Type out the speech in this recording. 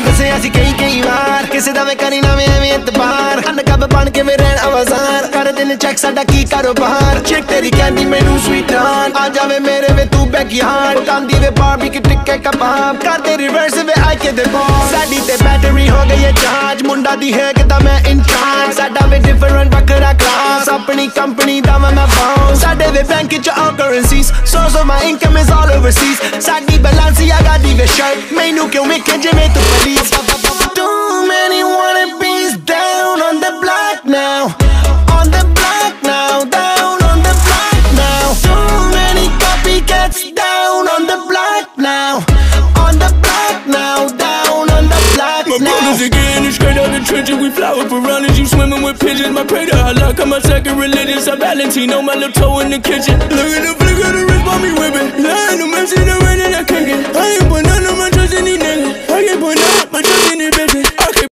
ਤੈਨੂੰ ਦੱਸਿਆ ਸੀ ਕਈ ਕਈ ਵਾਰ ਕਿਸੇ ਦਾ ਵੇ ਨਵੇਂ ਨਾ ਵੇ ਐਵੇਂ ਇਤਬਾਰ ਅਨਕਬ ਬਣ ਕੇ ਮੈਂ ਰਹਿਣ ਆਵਾਜ਼ਾਰ ਕਰ ਦਿਨ ਚੈੱਕ ਸਾਡਾ ਕੀ ਕਰੋ ਬਾਹਰ ਚੈੱਕ ਤੇਰੀ ਕੈਂਡੀ ਮੈਨੂੰ ਸਵੀਟਾਨ ਆ ਜਾਵੇ ਮੇਰੇ ਵੇ ਤੂੰ ਬੈਕਯਾਰਡ ਉਟਾਂਦੀ ਵੇ ਕਿ ਟਿੱਕੇ ਕਬਾਬ ਕਰ ਤੇ ਰਿਵਰਸ ਵੇ ਆ ਕੇ ਦੇ ਬੋ ਸਾਡੀ ਤੇ ਬੈਟਰੀ ਹੋ ਗਈ ਹੈ ਚਾਰਜ ਮੁੰਡਾ ਦੀ ਹੈ ਕਿ ਤਾਂ ਮੈਂ ਇਨਚਾਰਜ ਸਾਡਾ ਵੇ ਡਿਫਰੈਂਟ ਬਕਰਾ ਕਲਾਸ ਆਪਣੀ ਕੰਪਨੀ ਦਾ ਮੈਂ ਬਾਉਂਸ ਸਾਡੇ ਵੇ ਬੈਂਕ ਚ ਆ currencies source of my income is all overseas ਸਾਡੀ ਬੈ स्कर्ट मैनू wannabes down on the block now on the block now down on the block now too many copycats down on the block now on the block now down on the block now my brothers again you straight out the trenches we flower you swimming with pigeons my prayer to Allah come my second religious I'm Valentino my little toe in the kitchen look at the flick of the